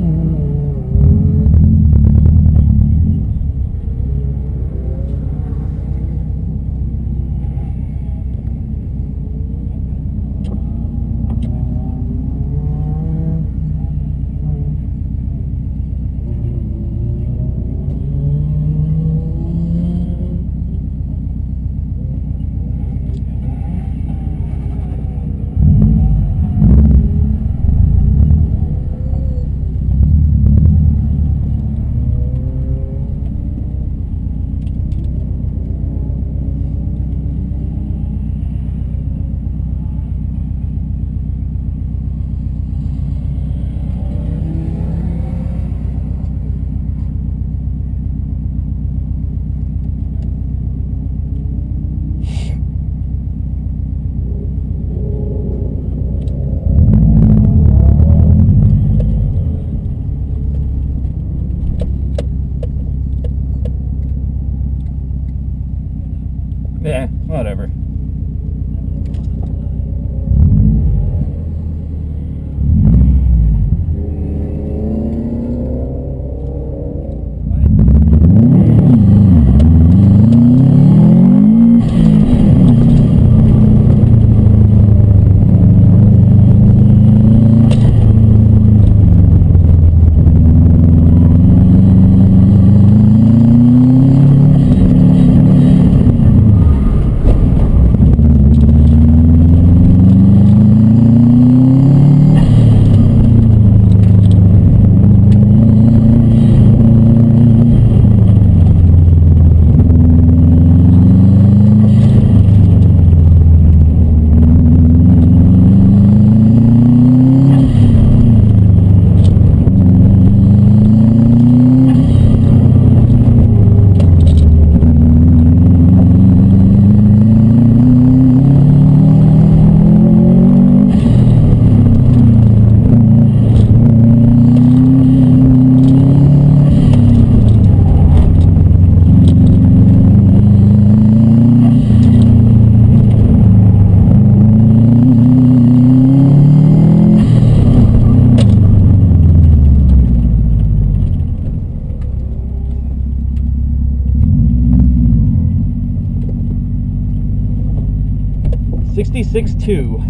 being Yeah, whatever. Sixty-six two.